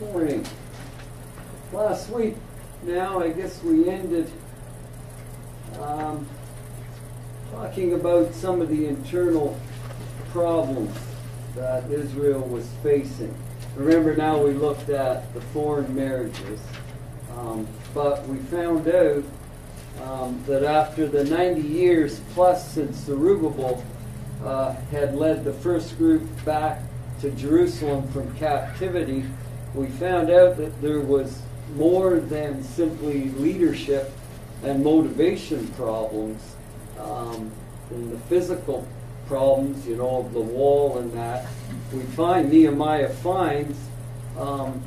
morning. Last week, now I guess we ended um, talking about some of the internal problems that Israel was facing. Remember, now we looked at the foreign marriages, um, but we found out um, that after the 90 years plus since Zerubbabel uh, had led the first group back to Jerusalem from captivity, we found out that there was more than simply leadership and motivation problems um, in the physical problems, you know, of the wall and that. We find Nehemiah finds um,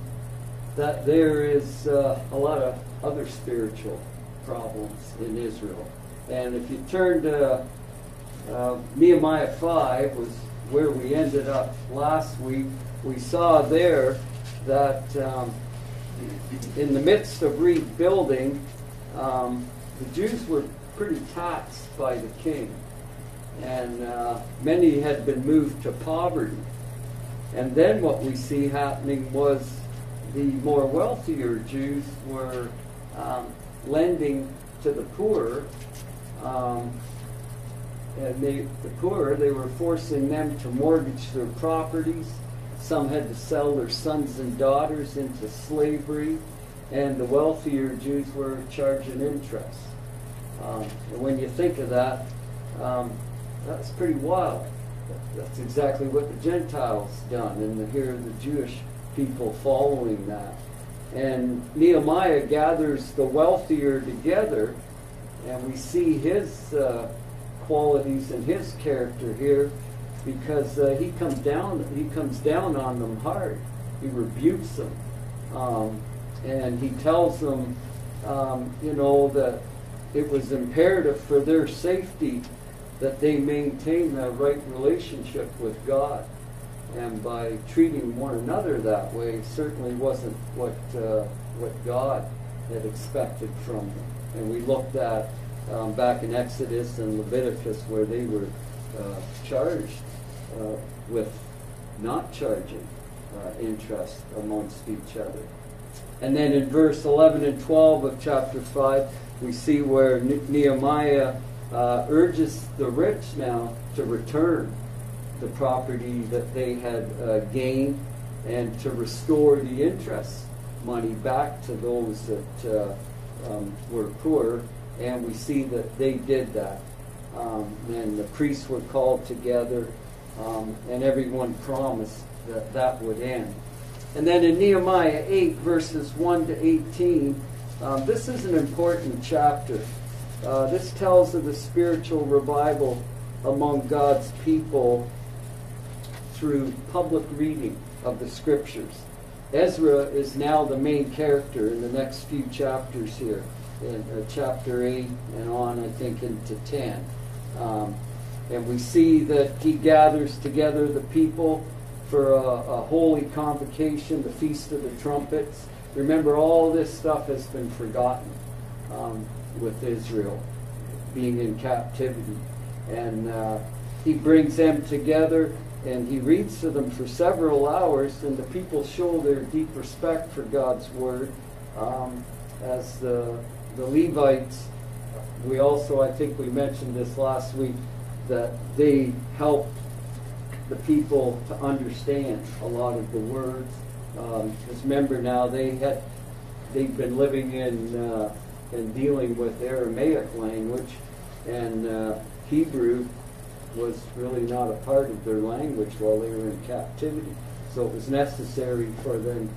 that there is uh, a lot of other spiritual problems in Israel. And if you turn to uh, Nehemiah 5 was where we ended up last week. We saw there that um, in the midst of rebuilding, um, the Jews were pretty taxed by the king. And uh, many had been moved to poverty. And then what we see happening was the more wealthier Jews were um, lending to the poor. Um, and they, the poor, they were forcing them to mortgage their properties. Some had to sell their sons and daughters into slavery, and the wealthier Jews were charging interest. Um, and when you think of that, um, that's pretty wild. That's exactly what the Gentiles done, and here are the Jewish people following that. And Nehemiah gathers the wealthier together, and we see his uh, qualities and his character here because uh, he comes down he comes down on them hard. He rebukes them, um, and he tells them, um, you know, that it was imperative for their safety that they maintain the right relationship with God, and by treating one another that way certainly wasn't what uh, what God had expected from them. And we looked at um, back in Exodus and Leviticus where they were uh, charged with not charging uh, interest amongst each other. And then in verse 11 and 12 of chapter 5, we see where Nehemiah uh, urges the rich now to return the property that they had uh, gained and to restore the interest money back to those that uh, um, were poor and we see that they did that. Um, and the priests were called together, um, and everyone promised that that would end. And then in Nehemiah 8, verses 1 to 18, um, this is an important chapter. Uh, this tells of the spiritual revival among God's people through public reading of the scriptures. Ezra is now the main character in the next few chapters here in uh, chapter 8 and on, I think, into 10. Um, and we see that he gathers together the people for a, a, holy convocation, the Feast of the Trumpets. Remember, all this stuff has been forgotten um, with Israel being in captivity. And uh, he brings them together and he reads to them for several hours, and the people show their deep respect for God's word um, as the the Levites, we also, I think we mentioned this last week, that they helped the people to understand a lot of the words. Um, just remember now, they had they've been living in uh, and dealing with Aramaic language, and uh, Hebrew was really not a part of their language while they were in captivity. So it was necessary for them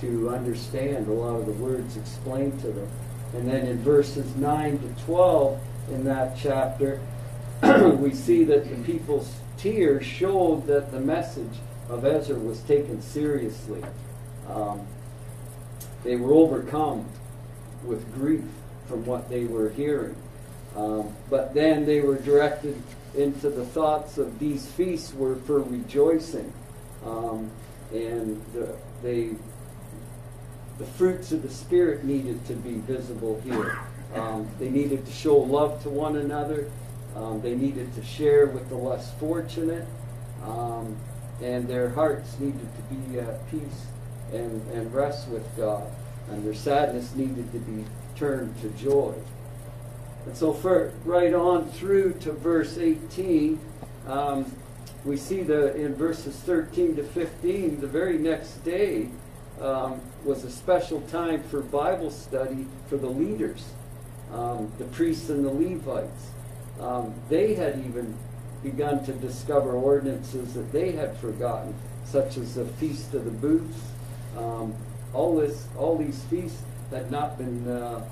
to understand a lot of the words explained to them. And then in verses 9 to 12 in that chapter, we see that the people's tears showed that the message of Ezra was taken seriously. Um, they were overcome with grief from what they were hearing. Um, but then they were directed into the thoughts of these feasts were for rejoicing. Um, and uh, they the fruits of the Spirit needed to be visible here. Um, they needed to show love to one another. Um, they needed to share with the less fortunate. Um, and their hearts needed to be at peace and, and rest with God. And their sadness needed to be turned to joy. And so, for right on through to verse 18, um, we see the in verses 13 to 15, the very next day um, was a special time for Bible study for the leaders, um, the priests and the Levites. Um, they had even begun to discover ordinances that they had forgotten, such as the Feast of the Booths. Um, all this, all these feasts had not been uh,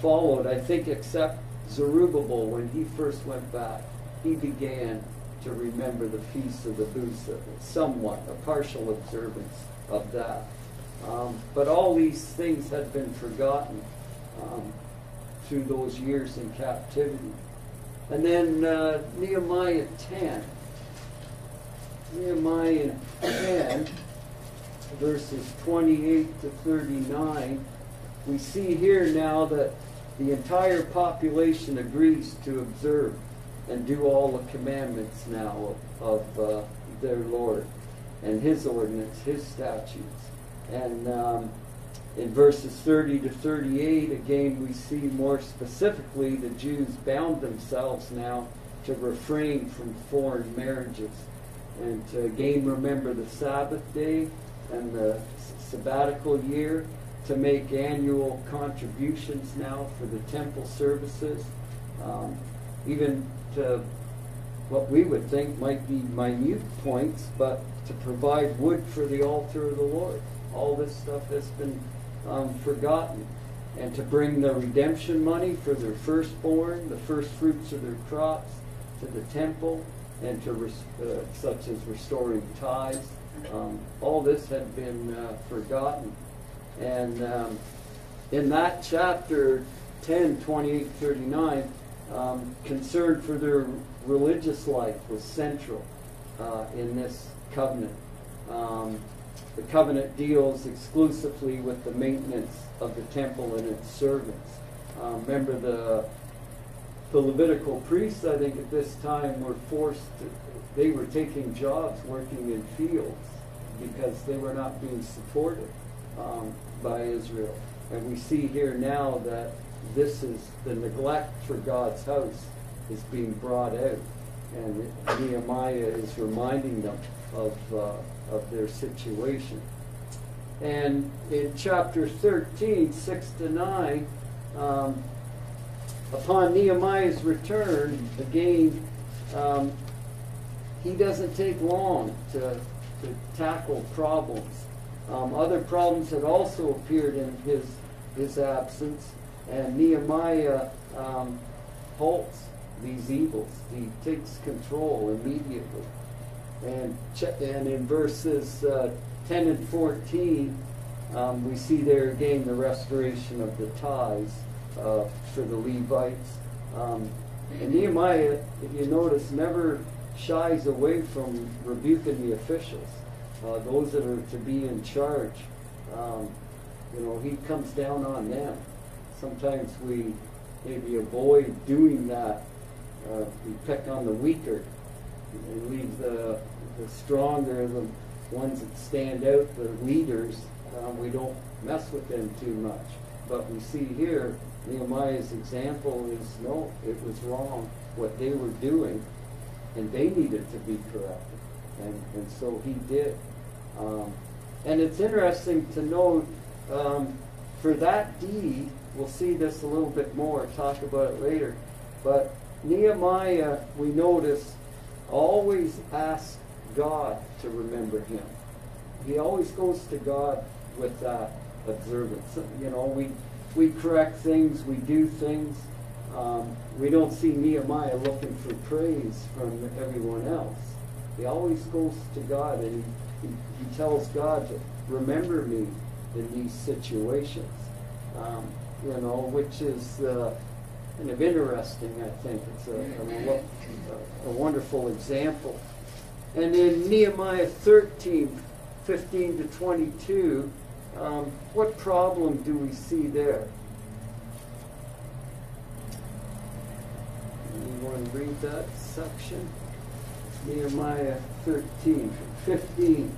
followed, I think, except Zerubbabel when he first went back. He began to remember the Feast of the Booths, somewhat, a partial observance of that. Um, but all these things had been forgotten um, through those years in captivity. And then uh, Nehemiah 10. Nehemiah 10, verses 28 to 39. We see here now that the entire population agrees to observe and do all the commandments now of, of uh, their Lord and His ordinance, His statutes. And um, in verses 30 to 38, again, we see more specifically the Jews bound themselves now to refrain from foreign marriages and to again remember the Sabbath day and the sabbatical year, to make annual contributions now for the temple services, um, even to what we would think might be minute points, but to provide wood for the altar of the Lord. All this stuff has been um, forgotten. And to bring the redemption money for their firstborn, the first fruits of their crops, to the temple, and to res- uh, such as restoring tithes. Um, all this had been uh, forgotten. And um, in that chapter 10, 28, 39, um, concern for their religious life was central uh, in this covenant. Um, the covenant deals exclusively with the maintenance of the temple and its servants. Um, remember the the Levitical priests, I think at this time were forced to, they were taking jobs working in fields because they were not being supported um, by Israel. And we see here now that this is the neglect for God's house is being brought out. And Nehemiah is reminding them of, uh, of their situation. And in chapter 13, 6 to 9, um, upon Nehemiah's return, again, um, he doesn't take long to, to tackle problems. Um, other problems had also appeared in his, his absence, and Nehemiah um, halts these evils. He takes control immediately. And, and in verses uh, 10 and 14, um, we see there again the restoration of the tithes uh, for the Levites. Um, and Nehemiah, if you notice, never shies away from rebuking the officials, uh, those that are to be in charge. Um, you know, he comes down on them. Sometimes we maybe avoid doing that. Uh, we pick on the weaker and leave the, the stronger, the ones that stand out, the leaders, um, we don't mess with them too much. But we see here, Nehemiah's example is no, it was wrong what they were doing, and they needed to be corrected. And, and so he did. Um, and it's interesting to note um, for that deed, we'll see this a little bit more, talk about it later, but Nehemiah, we notice, always asks God to remember him. He always goes to God with that observance. You know, we we correct things, we do things. Um, we don't see Nehemiah looking for praise from everyone else. He always goes to God and he, he, he tells God to remember me in these situations. Um, you know, which is uh, kind of interesting, I think. It's a, a, a, wonderful example. And in Nehemiah 13, 15 to 22, um, what problem do we see there? Anyone read that section? Nehemiah 13, 15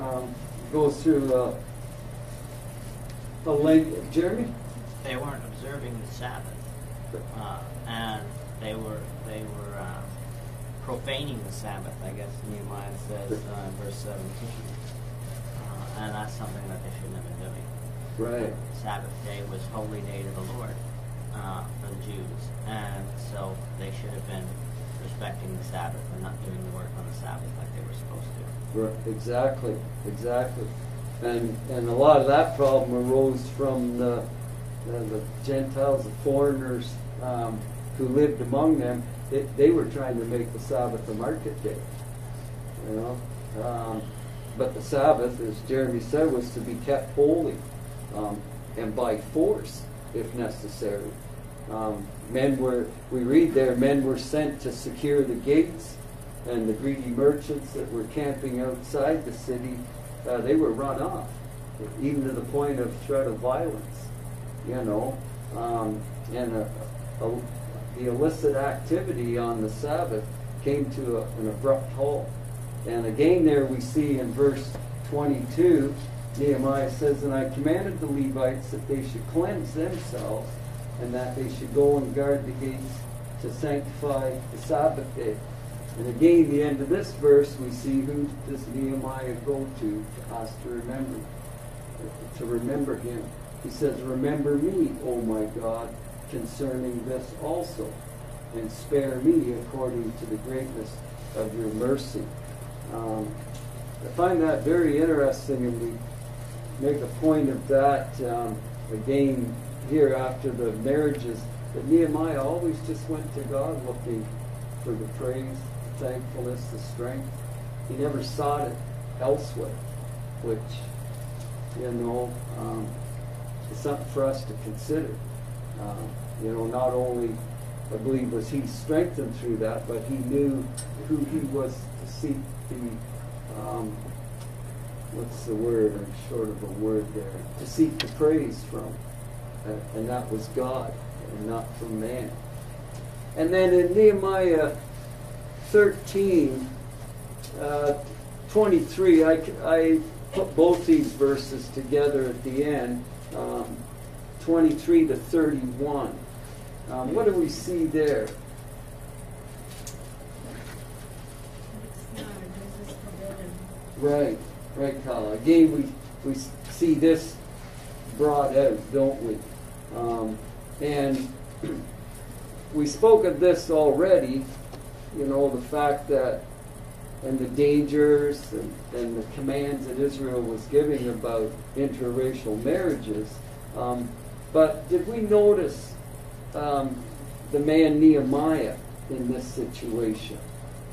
um, goes through a, a length, Jeremy? They weren't observing the Sabbath, uh, and they were they were uh, profaning the Sabbath. I guess Nehemiah says uh, in verse seventeen, uh, and that's something that they shouldn't have been doing. Right. Sabbath day was holy day to the Lord uh, for the Jews, and so they should have been respecting the Sabbath and not doing the work on the Sabbath like they were supposed to. Right, Exactly, exactly. And, and a lot of that problem arose from the, the the Gentiles, the foreigners um, who lived among them. They, they were trying to make the Sabbath a market day, you know. Um, but the Sabbath, as Jeremy said, was to be kept holy um, and by force if necessary. Um, men were, we read there, men were sent to secure the gates, and the greedy merchants that were camping outside the city, uh, they were run off, even to the point of threat of violence, you know. Um, and a, a, the illicit activity on the Sabbath came to a, an abrupt halt. And again, there we see in verse 22, Nehemiah says, And I commanded the Levites that they should cleanse themselves and that they should go and guard the gates to sanctify the Sabbath day. And again, the end of this verse, we see who does Nehemiah go to to ask to remember, to remember him. He says, Remember me, O my God, concerning this also, and spare me according to the greatness of your mercy. Um, I find that very interesting, and we make a point of that um, again here after the marriages. That Nehemiah always just went to God looking for the praise, the thankfulness, the strength. He never sought it elsewhere, which, you know, um, is something for us to consider. Um, you know, not only, I believe, was he strengthened through that, but he knew who he was to seek the, um, what's the word? I'm short of a word there. To seek the praise from. Uh, and that was God, and not from man. And then in Nehemiah 13, uh, 23, I, I put both these verses together at the end, um, 23 to 31. Um, what do we see there? Right, right, Kyle. Again, we, we see this brought out, don't we? Um, and we spoke of this already, you know, the fact that, and the dangers and, and the commands that Israel was giving about interracial marriages. Um, but did we notice um, the man Nehemiah in this situation?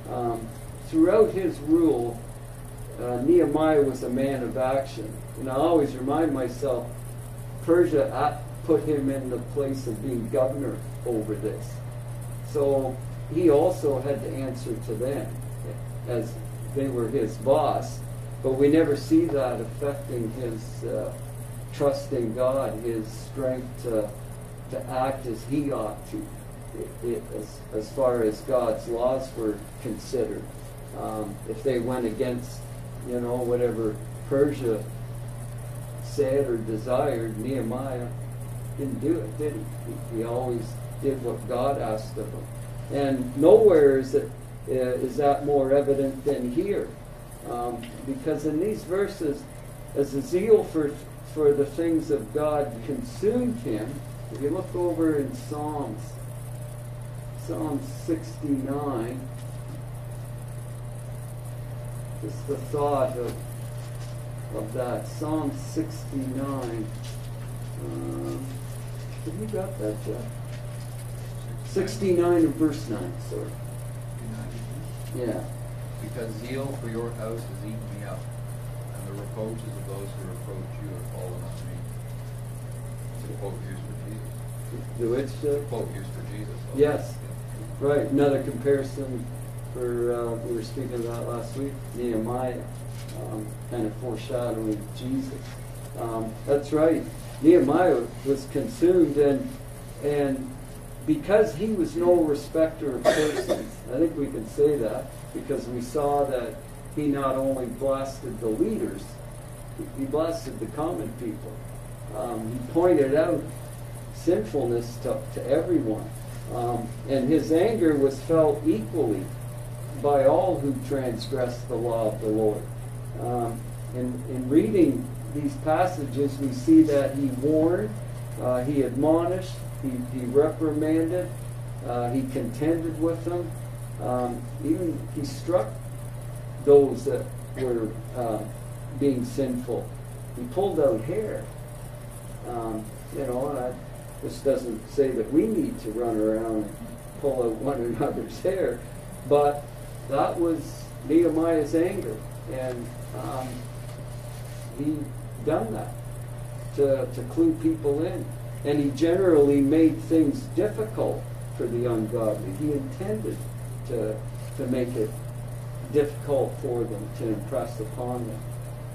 Um, throughout his rule, uh, Nehemiah was a man of action. And I always remind myself, Persia put him in the place of being governor over this. So he also had to answer to them as they were his boss. But we never see that affecting his uh, trust in God, his strength to, to act as he ought to, it, it, as, as far as God's laws were considered. Um, if they went against, you know, whatever Persia said or desired, Nehemiah didn't do it, did he? He, he always did what God asked of him. And nowhere is, it, uh, is that more evident than here. Um, because in these verses, as a zeal for, for the things of God consumed him, if you look over in Psalms, Psalm 69, just the thought of of that. Psalm 69. Um, have you got that, Jeff? 69 and verse 9, sorry. Yeah. Because zeal for your house has eaten me up, and the reproaches of those who reproach you have fallen on me. It's a quote used for Jesus. The which? Quote used for Jesus. Yes. Right. Another comparison for, uh, we were speaking about last week, Nehemiah um, kind of foreshadowing Jesus. Um, that's right. Nehemiah was consumed, and and because he was no respecter of persons, I think we can say that because we saw that he not only blasted the leaders, he blessed the common people. Um, he pointed out sinfulness to, to everyone. Um, and his anger was felt equally by all who transgressed the law of the Lord. Um, in, in reading these passages, we see that he warned, uh, he admonished, he, he reprimanded, uh, he contended with them. Um, even he struck those that were uh, being sinful. He pulled out hair. Um, you know, I, this doesn't say that we need to run around and pull out one another's hair, but that was Nehemiah's anger, and um, he done that to, to clue people in. And he generally made things difficult for the ungodly. He intended to, to make it difficult for them to impress upon them.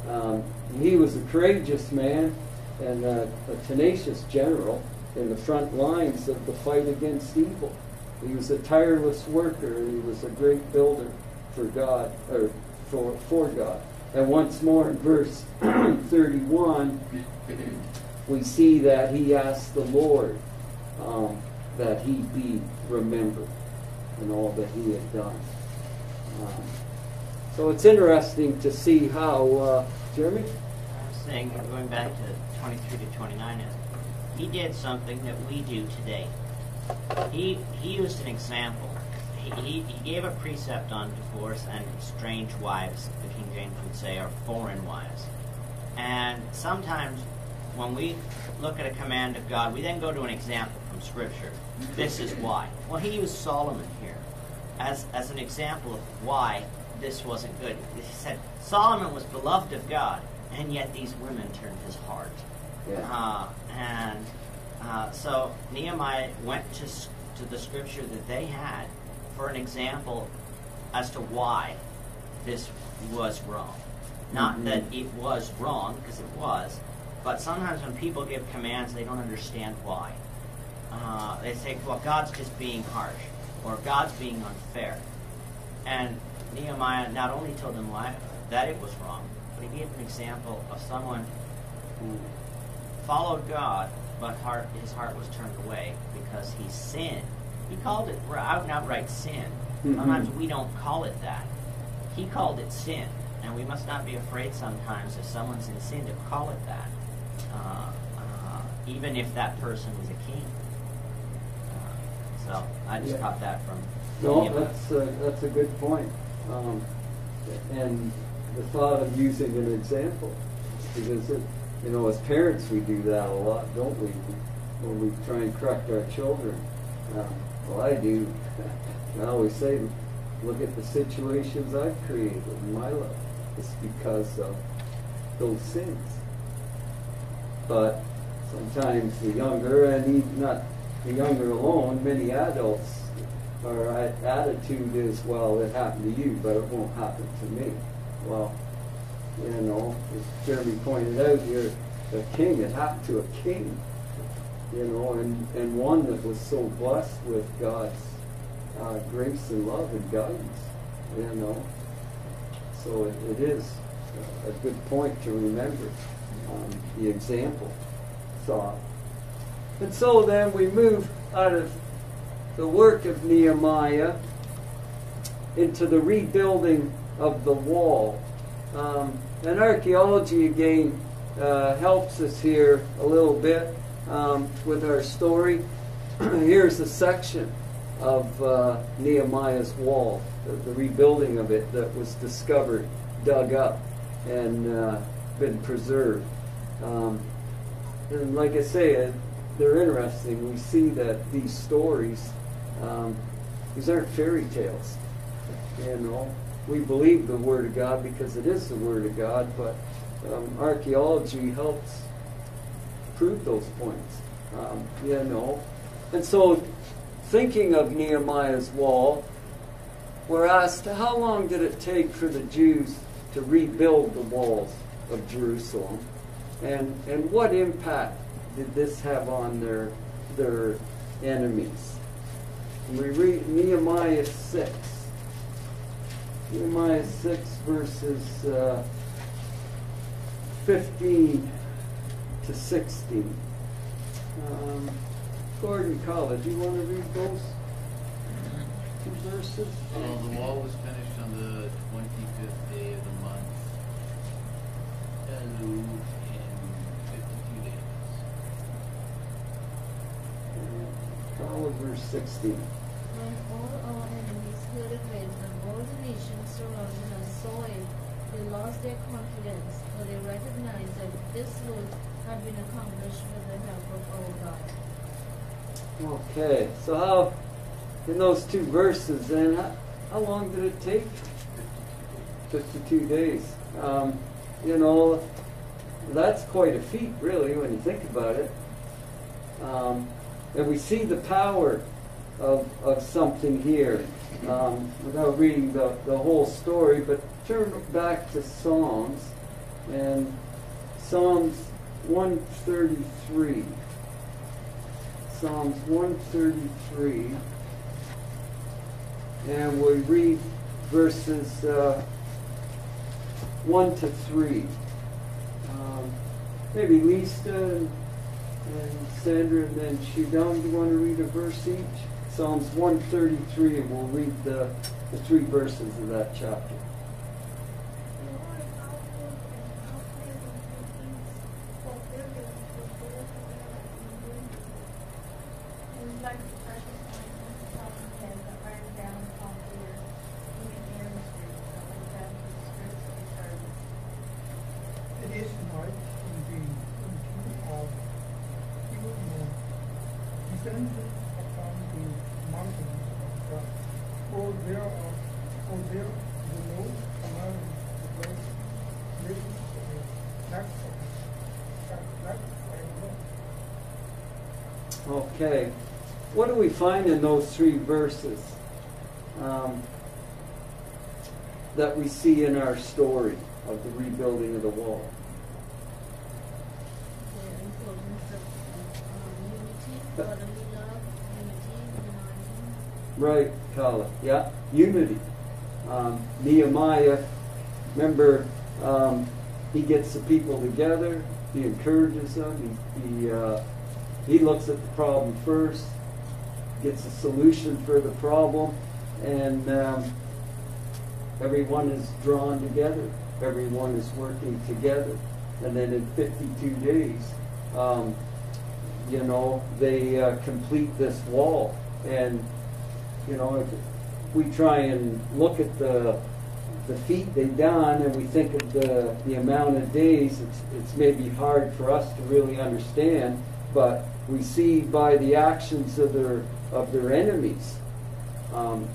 Um, he was a courageous man and a, a tenacious general in the front lines of the fight against evil. He was a tireless worker. He was a great builder for God, or for, for God. And once more in verse 31, we see that he asked the Lord um, that he be remembered in all that he had done. Um, so it's interesting to see how, uh, Jeremy? I was saying, going back to 23 to 29, is he did something that we do today. He, he used an example. He, he, gave a precept on divorce and strange wives, the King James would say, are foreign wives. And sometimes when we look at a command of God, we then go to an example from Scripture. This is why. Well, he used Solomon here as, as an example of why this wasn't good. He said Solomon was beloved of God, and yet these women turned his heart. Yeah. Uh, and uh, so Nehemiah went to, to the scripture that they had for an example as to why this was wrong. Not Mhm. that it was wrong, because it was, but sometimes when people give commands, they don't understand why. Uh, they say, well, God's just being harsh, or God's being unfair. And Nehemiah not only told them why that it was wrong, but he gave an example of someone who followed God, but heart, his heart was turned away because he sinned. He called it out and outright sin. Mhm. Sometimes we don't call it that. He called it sin, and we must not be afraid sometimes if someone's in sin to call it that, uh, uh, even if that person was a king. Uh, so I just Yeah. caught that from. No, that's a, that's a good point. Um, and the thought of using an example, because it, you know, as parents we do that a lot, don't we? When we try and correct our children. Um, well, I do. I always say, look at the situations I've created in my life. It's because of those sins. But sometimes the younger, and not the younger alone, many adults, our attitude is, well, it happened to you, but it won't happen to me. Well, you know, as Jeremy pointed out, you're a king. It happened to a king, you know, and, and one that was so blessed with God's uh, grace and love and guidance, you know. So it, it is a good point to remember um, the example thought. And so then we move out of the work of Nehemiah into the rebuilding of the wall. Um, and archaeology again uh, helps us here a little bit um, with our story. Here's a section of uh, Nehemiah's wall, the, the rebuilding of it that was discovered, dug up, and uh, been preserved. Um, and like I say, uh, they're interesting. We see that these stories, um, these aren't fairy tales. You know, we believe the Word of God because it is the Word of God, but um, archaeology helps prove those points. Um, you know, and so thinking of Nehemiah's wall, we're asked how long did it take for the Jews to rebuild the walls of Jerusalem, and and what impact did this have on their their enemies? And we read Nehemiah six. Nehemiah six verses uh, fifteen to sixteen. Um, Gordon College, do you want to read those two verses? Uh, the wall was finished on the twenty-fifth day of the month. Elul, in fifty-two days. Follow verse sixteen. When all our enemies heard of it and all the nations surrounding us saw it, they lost their confidence, for they recognized that this work had been accomplished with the help of our God. Okay, so how, in those two verses then, how, how long did it take? Fifty-two days. Um, you know, that's quite a feat, really, when you think about it. Um, and we see the power of, of something here um, without reading the, the whole story, but turn back to Psalms and Psalms 133. Psalms 133. And we read verses uh, 1 to 3. Um, maybe Lisa and, and Sandra and then Shidam, do you want to read a verse each? Psalms 133, and we'll read the, the three verses of that chapter. Lord, how good and how pleasant it is for brethren to dwell together in unity. And like the precious ointment upon the head that ran down upon the earth, even Aaron's beard that went down to the skirts of his garment. It is not indeed unto of pure men, descended upon the mountains of God. For there are, for there the Lord commanded the great living not for not by the Lord. Okay. What do we find in those three verses um, that we see in our story of the rebuilding of the wall? Right, Kala. Yeah, unity. Um, Nehemiah, remember, um, he gets the people together. He encourages them. He he, uh, he looks at the problem first, gets a solution for the problem, and um, everyone is drawn together. Everyone is working together, and then in 52 days, um, you know, they uh, complete this wall. And, you know, if we try and look at the, the feat they've done and we think of the, the amount of days, it's, it's maybe hard for us to really understand, but we see by the actions of their, of their enemies um,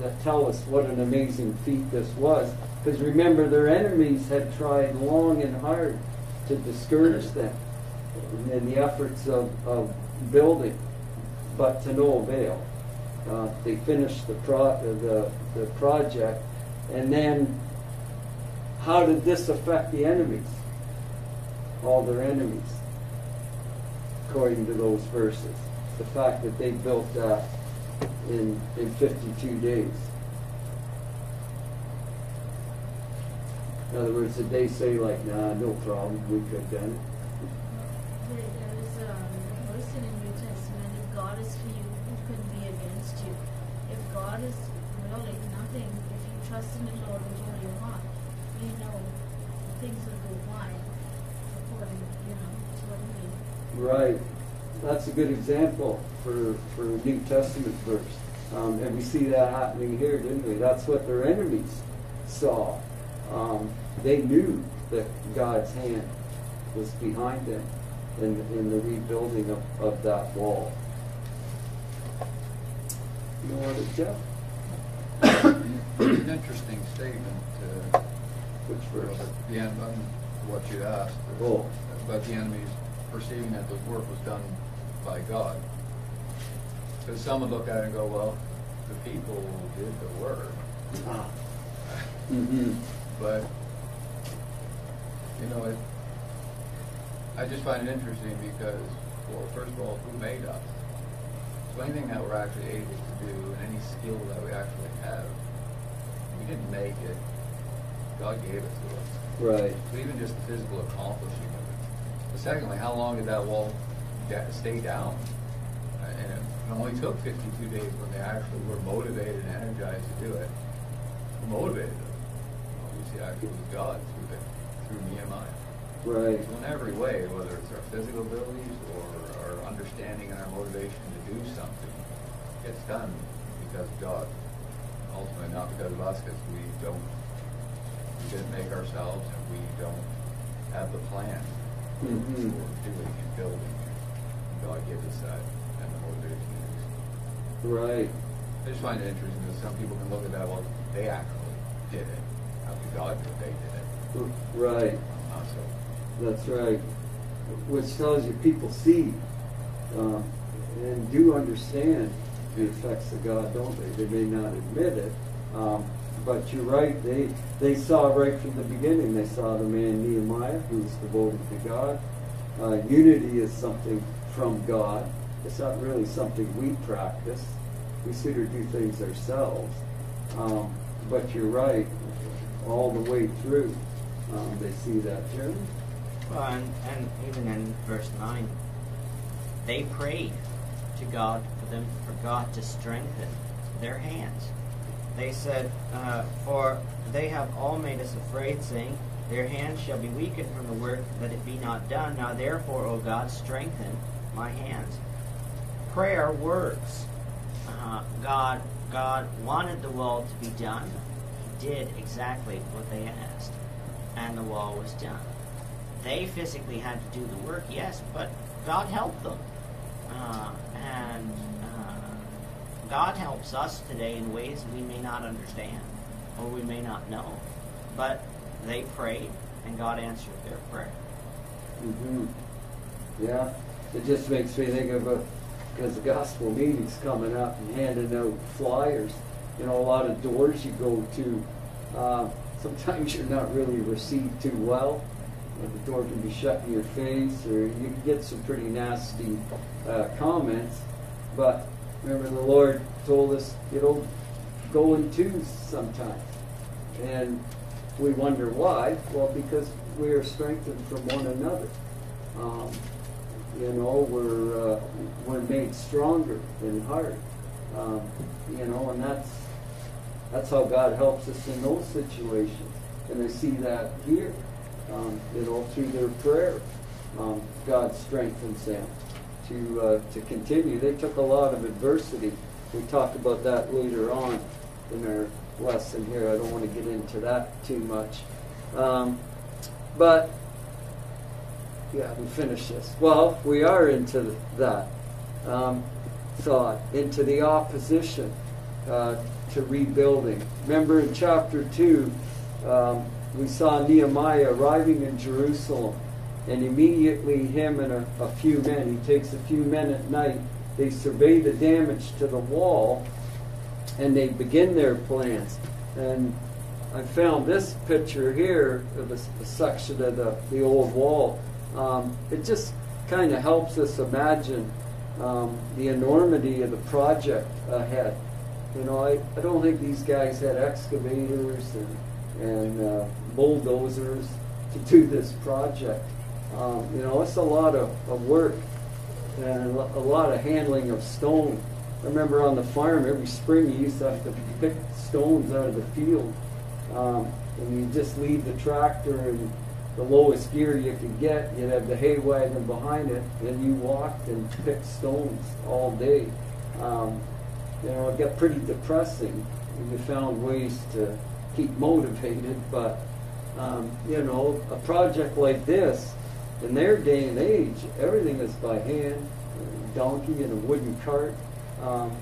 that tell us what an amazing feat this was. Because remember, their enemies had tried long and hard to discourage them in the efforts of, of building, but to no avail. Uh, they finished the, pro- the, the project, and then how did this affect the enemies? All their enemies, according to those verses. The fact that they built that in, in 52 days. In other words, did they say like, nah, no problem, we could have done it? There, there is um, a verse in the New Testament, if God is for you, who can be against you? If God is really nothing, if you trust in the Lord with all your heart, you know things will go fine according, you know, to what he Right. That's a good example for, for a New Testament verse. Um, and we see that happening here, didn't we? That's what their enemies saw. Um, they knew that God's hand was behind them in, in the rebuilding of, of that wall. You know what, Jeff? An interesting statement, uh, Which verse? end, on what you asked. Oh. About the enemies perceiving that the work was done by God. Because some would look at it and go, well, the people did the work. Ah. Mm-hmm. But, you know, it, I just find it interesting because, well, first of all, who made us? So anything that we're actually able to do and any skill that we actually have, we didn't make it. God gave it to us. Right. So even just the physical accomplishing Secondly, how long did that wall da- stay down? Uh, And it only took 52 days when they actually were motivated and energized to do it. Who motivated them? See actually it was God through, the, through Nehemiah. Right. So in every way, whether it's our physical abilities or our understanding and our motivation to do something, gets done because of God. Ultimately, not because of us, because we don't, we didn't make ourselves and we don't have the plan Mhm. for doing and building. God gives us that and the motivation. Right. I just find it interesting that some people can look at that, well, they actually did it. How could God do it? They did it. Right. So. That's right. Which tells you people see uh, and do understand the effects of God, don't they? They may not admit it, um, but you're right. They they saw right from the beginning. They saw the man Nehemiah who was devoted to God. Uh, unity is something from God. It's not really something we practice. We sooner do things ourselves. Um, but you're right. All the way through, um, they see that, Jeremy. Well, and, and even in verse 9, they prayed to God for them, for God to strengthen their hands. They said, uh, For they have all made us afraid, saying, Their hands shall be weakened from the work that it be not done. Now therefore, O God, strengthen my hands. Prayer works. Uh, God, God wanted the wall to be done. He did exactly what they asked, and the wall was done. They physically had to do the work, yes, but God helped them. Uh, and God helps us today in ways we may not understand or we may not know. But they prayed, and God answered their prayer. hmm Yeah, it just makes me think of a because the gospel meeting's coming up and handing out flyers. You know, a lot of doors you go to, uh, sometimes you're not really received too well. The door can be shut in your face, or you can get some pretty nasty uh, comments. But remember, the Lord told us, it'll go in twos sometimes. And we wonder why. Well, because we are strengthened from one another. Um, you know, we're uh, we're made stronger in heart. Um, you know, and that's that's how God helps us in those situations. And I see that here. Um, you know, through their prayer, um, God strengthens them to uh, to continue. They took a lot of adversity. We talked about that later on in our lesson here. I don't want to get into that too much, um, but yeah, we finish this. Well, we are into that um, thought, into the opposition uh, to rebuilding. Remember in chapter 2, um, we saw Nehemiah arriving in Jerusalem, and immediately him and a, a few men, he takes a few men at night, they survey the damage to the wall, and they begin their plans. And I found this picture here of a, a section of the, the old wall. Um, it just kind of helps us imagine um, the enormity of the project ahead. You know, I, I don't think these guys had excavators and, and uh, bulldozers to do this project. Um, you know, it's a lot of, of work and a lot of handling of stone. I remember on the farm every spring you used to have to pick stones out of the field. Um, and you just leave the tractor and the lowest gear you could get, you'd have the hay wagon behind it, and you walked and picked stones all day. Um, you know, it got pretty depressing. And you found ways to keep motivated, but um, you know, a project like this, in their day and age, everything is by hand, a donkey and a wooden cart. Um,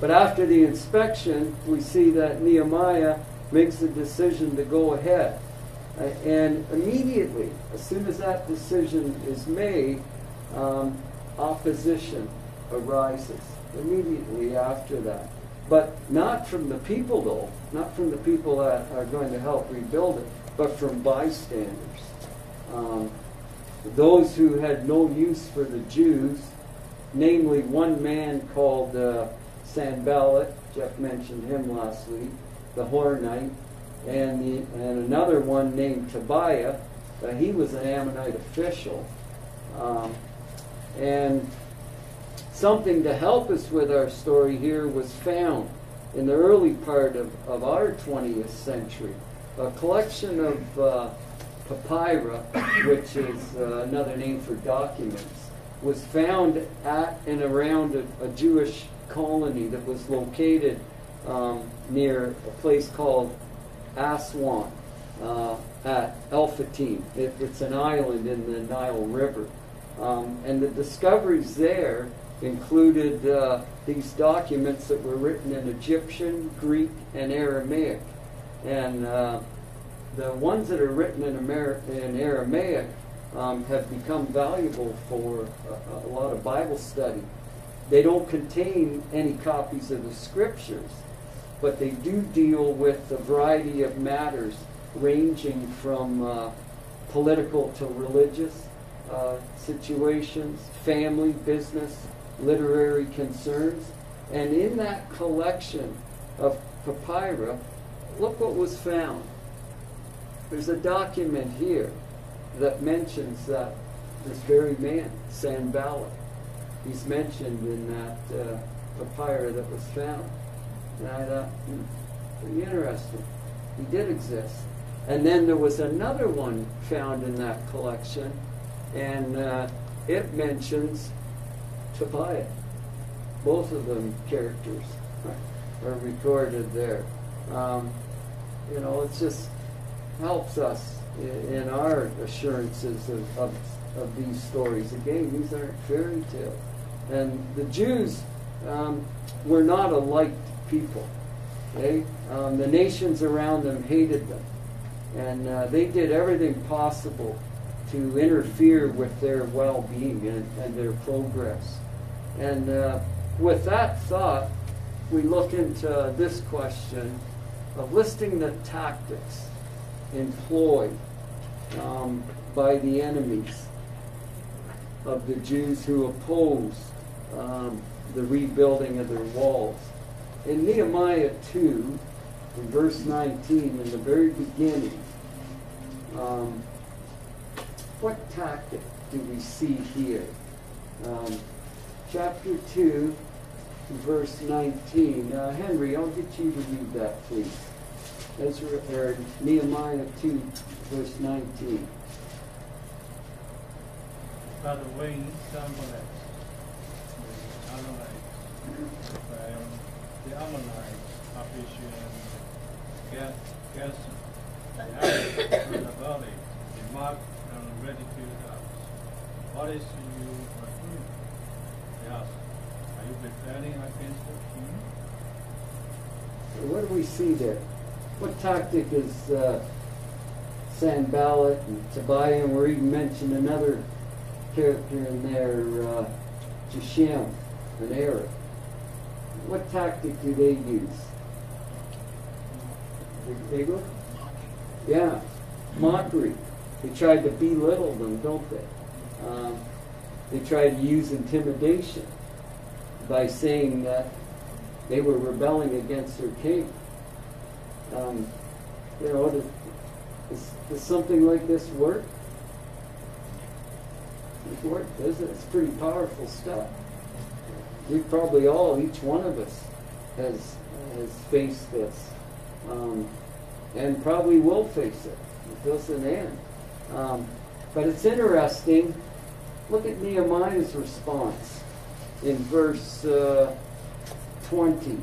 but after the inspection, we see that Nehemiah makes a decision to go ahead. Uh, and immediately, as soon as that decision is made, um, opposition arises. Immediately after that. But not from the people, though, not from the people that are going to help rebuild it, but from bystanders. Um, those who had no use for the Jews, namely one man called uh, Sanballat, Jeff mentioned him last week, the Horonite, and, the, and another one named Tobiah. Uh, he was an Ammonite official. Um, and something to help us with our story here was found in the early part of, of our 20th century. A collection of uh, papyri, which is uh, another name for documents, was found at and around a, a Jewish colony that was located um, near a place called Aswan uh, at Elephantine. It, it's an island in the Nile River. Um, and the discoveries there included uh, these documents that were written in Egyptian, Greek, and Aramaic. And uh, the ones that are written in, Amer- in Aramaic um, have become valuable for a, a lot of Bible study. They don't contain any copies of the scriptures, but they do deal with a variety of matters ranging from uh, political to religious uh, situations, family, business, literary concerns. And in that collection of papyri, look what was found. There's a document here that mentions that this very man, Sanballat, he's mentioned in that uh, papyri that was found. And I thought, hmm, pretty interesting. He did exist. And then there was another one found in that collection, and uh, it mentions Tobiah. Both of them characters are recorded there. Um, you know, it just helps us in our assurances of, of, of these stories. Again, these aren't fairy tales. And the Jews um, were not a liked people. Okay? Um, the nations around them hated them. And uh, they did everything possible to interfere with their well being and, and their progress. And uh, with that thought, we look into this question of listing the tactics employed um, by the enemies of the Jews who opposed um, the rebuilding of their walls. In Nehemiah 2, in verse 19, in the very beginning, um, what tactic do we see here? Um, chapter 2, verse 19. Uh, Henry, I'll get you to read that, please. Ezra, or Nehemiah 2, verse 19. By the way, Ammonites, the Ammonites, Ephraim, the Ammonites, Apishim, Gath, Gath, the Arabs in the valley, they marked and ridiculed us. What is you are doing? They asked, are you rebelling against the king? So what do we see there? What tactic is uh, Sanballat and Tobiah, and we're even mentioned another character in there, uh, Geshem, an Arab. What tactic do they use? Igor? Yeah, mockery. They tried to belittle them, don't they? Um, they tried to use intimidation by saying that they were rebelling against their king. Um, you know, does, does, does something like this work? It worked, does it? It's pretty powerful stuff. We probably all, each one of us, has has faced this, um, and probably will face it. It doesn't end. Um, but it's interesting. Look at Nehemiah's response in verse uh, 20.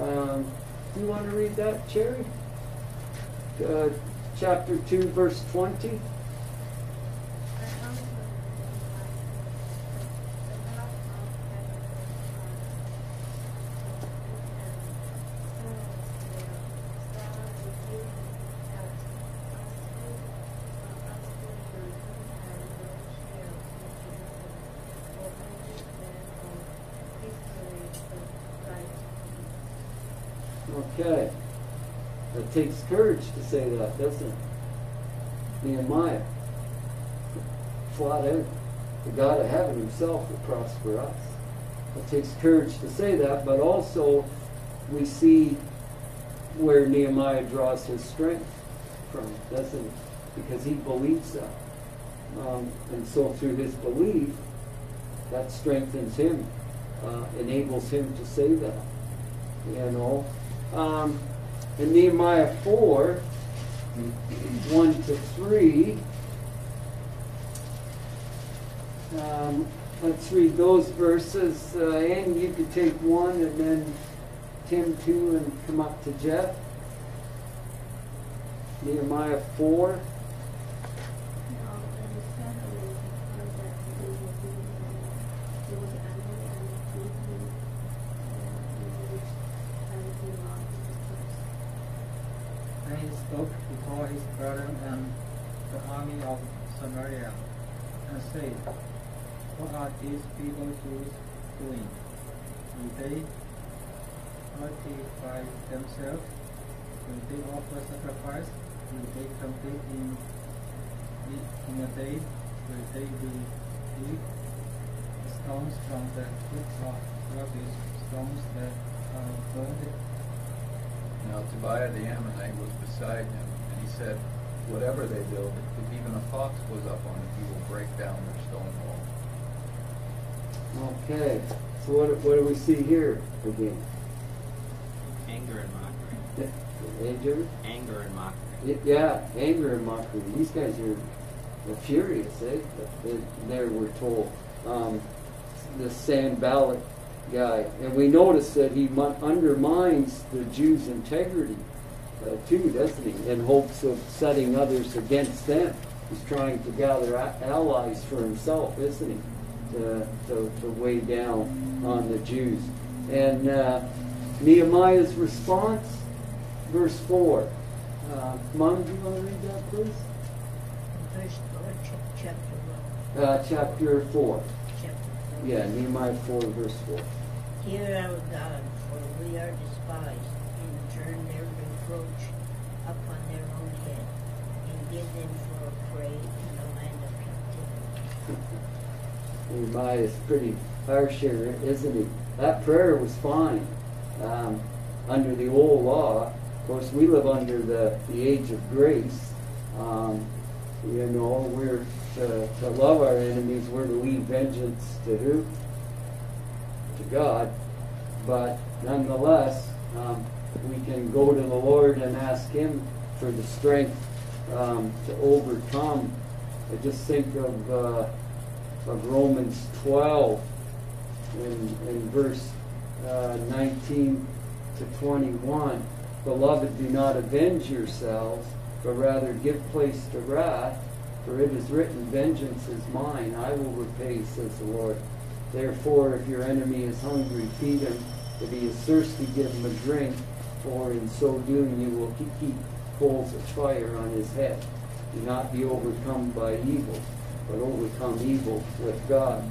Um, you want to read that, Cherry? Uh, chapter 2, verse 20. Okay. It takes courage to say that, doesn't it? Nehemiah. Flat out. The God of heaven himself will prosper us. It takes courage to say that, but also we see where Nehemiah draws his strength from, doesn't? Because he believes that. Um, and so through his belief, that strengthens him, uh, enables him to say that. You know. Um, in Nehemiah 4, 1 to 3, um, let's read those verses. Uh, and you could take one and then Tim two and come up to Jeff. Nehemiah 4. And he spoke before his brethren and the army of Samaria, and said, What are these people Jews doing? Will they mortify themselves? Will they offer sacrifice? Will they complete in, in a day? Will they relieve stones from the heaps of rubbish, stones that are burned? Now Tobiah the Ammonite was beside him, and he said, Whatever they build, if even a fox goes up on it, he will break down their stone wall. Okay. So what, what do we see here again? Anger and mockery. Anger? Anger and mockery. Yeah, anger and mockery. These guys are, are furious, eh? They- There we're told. Um, the Sanballat guy. And we notice that he mu- undermines the Jews' integrity uh, too, doesn't he? In hopes of setting others against them. He's trying to gather a- allies for himself, isn't he? To, to, weigh down on the Jews. And uh, Nehemiah's response, verse 4. Uh, Mom, do you want to read that, please? Verse four, ch- chapter one, Uh, chapter 4. chapter four. Yeah, Nehemiah 4, verse 4. Hear our God, for we are despised, and turn their reproach upon their own head, and give them for a prey in the land of captivity. Nehemiah is pretty harsh here, isn't he? That prayer was fine um, under the old law. Of course, we live under the, the age of grace. Um, you know, we're to, to love our enemies, we're to leave vengeance to who? To God. But nonetheless, um, we can go to the Lord and ask Him for the strength um, to overcome. I just think of uh, of Romans 12 in, in verse uh, 19 to 21. Beloved, do not avenge yourselves, but rather give place to wrath, for it is written, Vengeance is mine, I will repay, says the Lord. Therefore, if your enemy is hungry, feed him. If he is thirsty, give him a drink, for in so doing you will keep coals of fire on his head. Do not be overcome by evil, but overcome evil with God.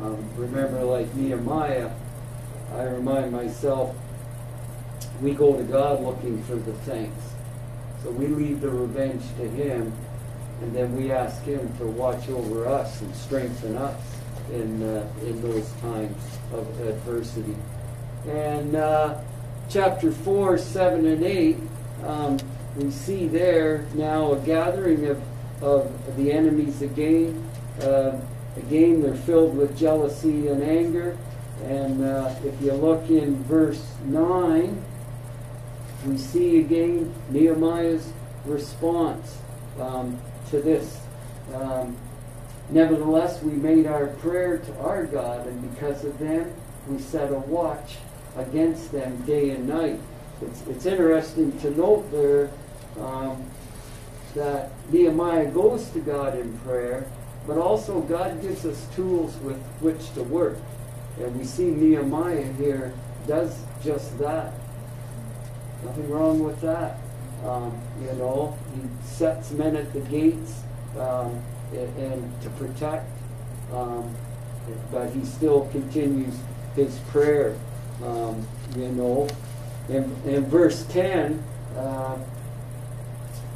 Um, remember, like Nehemiah, I remind myself, we go to God looking for the thanks. So we leave the revenge to Him, and then we ask Him to watch over us and strengthen us in uh, in those times of adversity. And uh, chapter four, seven, and eight, um, we see there now a gathering of of the enemies again. Uh, again, they're filled with jealousy and anger. And uh, if you look in verse 9, we see again Nehemiah's response um, to this. Um, Nevertheless, we made our prayer to our God, and because of them, we set a watch against them day and night. It's, it's interesting to note there um, that Nehemiah goes to God in prayer, but also God gives us tools with which to work. And we see Nehemiah here does just that. Nothing wrong with that. Um, you know, he sets men at the gates um, and, and to protect, um, but he still continues his prayer. Um, you know, in, in verse 10, uh,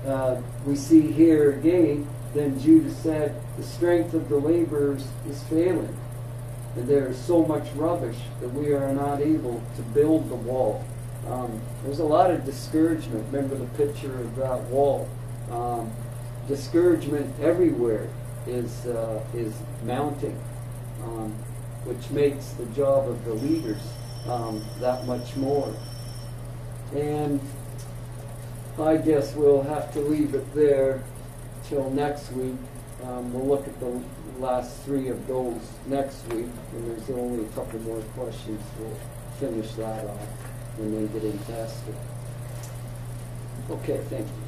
uh, we see here again, then Judah said, The strength of the laborers is failing, and there is so much rubbish that we are not able to build the wall. Um, there's a lot of discouragement. Remember the picture of that wall. Um, discouragement everywhere. is, uh, is mounting, um, which makes the job of the leaders um, that much more. And I guess we'll have to leave it there till next week. Um, we'll look at the last three of those next week, and there's only a couple more questions. We'll finish that off and then get into Esther. Okay, thank you.